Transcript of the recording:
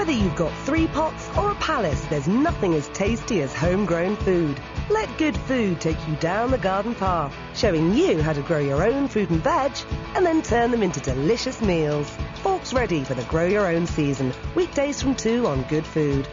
Whether you've got three pots or a palace, there's nothing as tasty as homegrown food. Let good food take you down the garden path, showing you how to grow your own fruit and veg and then turn them into delicious meals. Forks ready for the grow your own season. Weekdays from 2 on Good Food.